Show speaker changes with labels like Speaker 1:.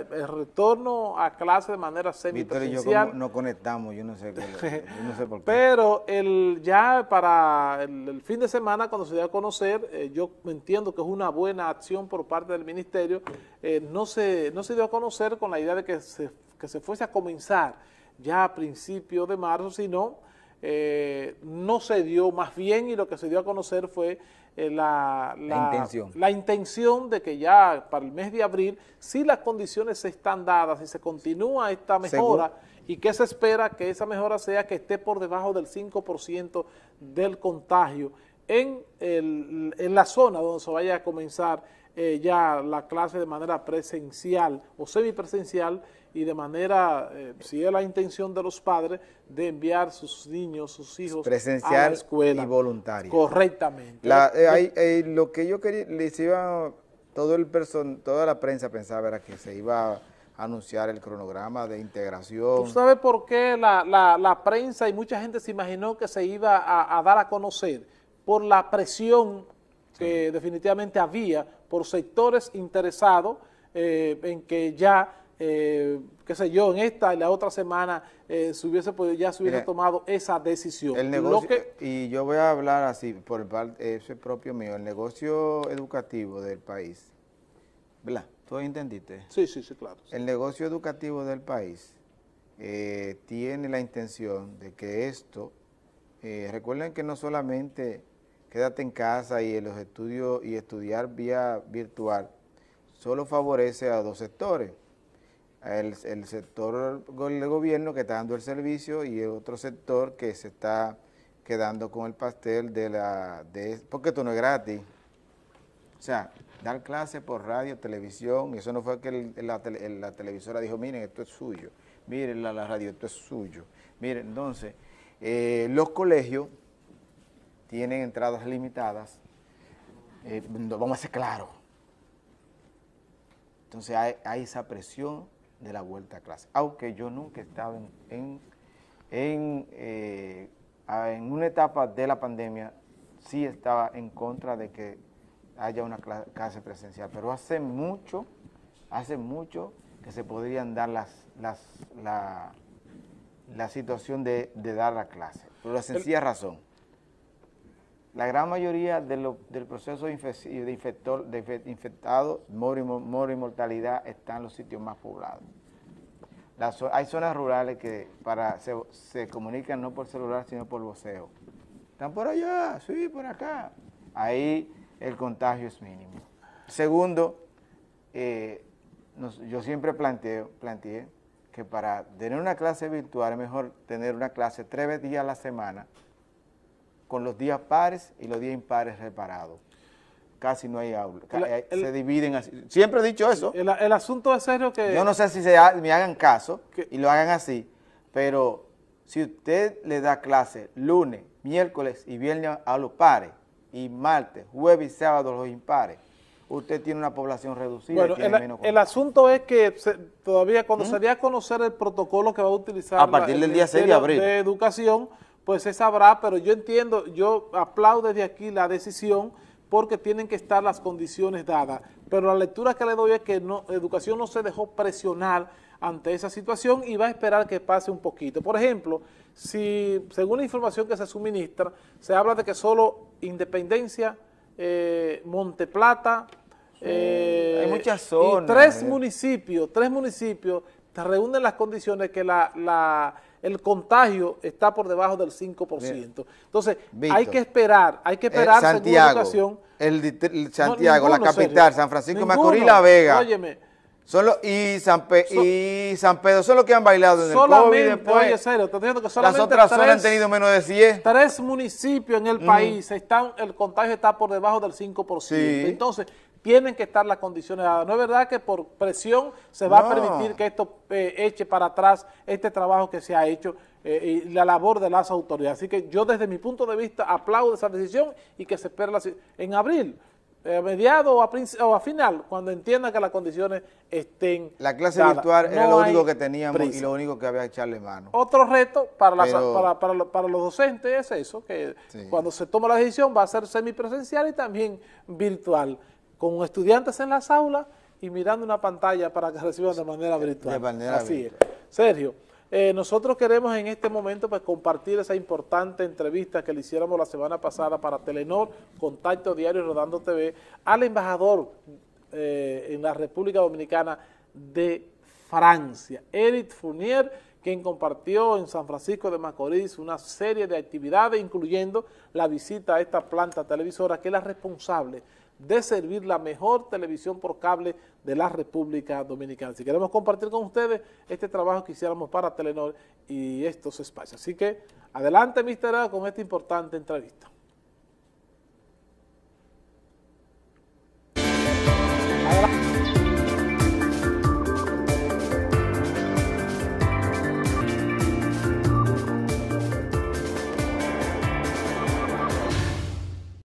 Speaker 1: el retorno a clase de manera semipresencial.
Speaker 2: y yo nos conectamos, yo no sé, por qué.
Speaker 1: Pero el, ya para el, fin de semana, cuando se dio a conocer, eh, yo entiendo que es una buena acción por parte del ministerio, eh, no, se, no se dio a conocer con la idea de que se, que se fuese a comenzar ya a principios de marzo, sino eh, no se dio más bien y lo que se dio a conocer fue eh, la, la, intención. de que ya para el mes de abril, si las condiciones están dadas, y se continúa esta mejora, y que se espera que esa mejora sea que esté por debajo del 5% del contagio en, el, en la zona donde se vaya a comenzar eh, ya la clase de manera presencial o semipresencial y de manera, eh, si es la intención de los padres, de enviar sus niños, sus hijos
Speaker 2: presencial a la escuela. y voluntaria.
Speaker 1: Correctamente.
Speaker 2: Eh, lo que yo quería, les iba, todo el person, toda la prensa pensaba era que se iba a anunciar el cronograma de integración.
Speaker 1: ¿Tú sabes por qué la, la, prensa y mucha gente se imaginó que se iba a, a dar a conocer? Por la presión que definitivamente había por sectores interesados eh, en que ya, eh, qué sé yo, en esta y la otra semana eh, se hubiese podido, ya se hubiese tomado esa decisión.
Speaker 2: El negocio, y yo voy a hablar así, por ese propio mío, el negocio educativo del país, ¿verdad? ¿Tú entendiste?
Speaker 1: Sí, sí, sí, claro.
Speaker 2: El negocio educativo del país tiene la intención de que esto, recuerden que no solamente quédate en casa y los estudios y estudiar vía virtual, solo favorece a dos sectores. El, sector del gobierno que está dando el servicio y el otro sector que se está quedando con el pastel de la... Porque esto no es gratis. O sea, dar clases por radio, televisión, y eso no fue que la, televisora dijo, miren, esto es suyo, miren la, radio, esto es suyo. Miren, entonces, eh, los colegios tienen entradas limitadas, eh, vamos a ser claros. Entonces hay, esa presión de la vuelta a clase. Aunque yo nunca he estado en, en, eh, en, una etapa de la pandemia, sí estaba en contra de que haya una clase presencial, pero hace mucho, hace mucho que se podrían dar las, las, la, la situación de, dar la clase, por la sencilla razón la gran mayoría del proceso de, infector, de infectado, moro y mortalidad, están en los sitios más poblados. hay zonas rurales que para se, comunican no por celular, sino por voceo. Están por allá, sí, por acá. Ahí el contagio es mínimo. Segundo, eh, yo siempre planteo, planteé que para tener una clase virtual es mejor tener una clase tres días a la semana, con los días pares y los días impares reparados. Casi no hay aula. se dividen así. Siempre he dicho eso.
Speaker 1: El, asunto es serio que...
Speaker 2: Yo no sé si se me hagan caso y lo hagan así, pero si usted le da clase lunes, miércoles y viernes a los pares, y martes, jueves y sábado los impares, usted tiene una población reducida.
Speaker 1: Bueno, el, asunto es que todavía cuando ¿Mm? se dé a conocer el protocolo que va a utilizar
Speaker 2: a partir del día 6 de abril
Speaker 1: de educación, pues se sabrá, pero yo entiendo, yo aplaudo desde aquí la decisión porque tienen que estar las condiciones dadas, pero la lectura que le doy es que no, educación no se dejó presionar ante esa situación y va a esperar que pase un poquito. Por ejemplo, si según la información que se suministra, se habla de que solo Independencia, eh, Monteplata,
Speaker 2: eh, hay muchas zonas,
Speaker 1: y tres eh. municipios, tres municipios reúnen las condiciones que la, la el contagio está por debajo del 5%. Entonces, hay que esperar, hay que esperar
Speaker 2: eh, Santiago, el, Santiago, la capital, San Francisco Macorís, La Vega. Óyeme. Solo, y, San y San Pedro son los que han bailado en el COVID después. Oye, serio, te que solamente las otras zonas han tenido menos de 100.
Speaker 1: Tres municipios en el mm. país, están, el contagio está por debajo del 5%. Sí. Entonces, tienen que estar las condiciones dadas. No es verdad que por presión se va a permitir que esto eh, eche para atrás este trabajo que se ha hecho eh, y la labor de las autoridades. Así que yo desde mi punto de vista aplaudo esa decisión y que se espera en abril. Eh, a mediado o a, final, cuando entiendan que las condiciones estén
Speaker 2: La clase virtual era lo único que teníamos y lo único que había que echarle mano.
Speaker 1: Otro reto para, para, los docentes es eso, que cuando se toma la decisión va a ser semipresencial y también virtual con estudiantes en las aulas y mirando una pantalla para que reciban de manera virtual.
Speaker 2: De manera
Speaker 1: Así
Speaker 2: virtual.
Speaker 1: es. Sergio, eh, nosotros queremos en este momento pues, compartir esa importante entrevista que le hiciéramos la semana pasada para Telenor, Contacto Diario y Rodando TV, al embajador eh, en la República Dominicana de Francia, Eric Fournier, quien compartió en San Francisco de Macorís una serie de actividades, incluyendo la visita a esta planta televisora, que es la responsable de servir la mejor televisión por cable de la República Dominicana. Si queremos compartir con ustedes este trabajo que hiciéramos para Telenor y estos espacios. Así que adelante, A, con esta importante entrevista.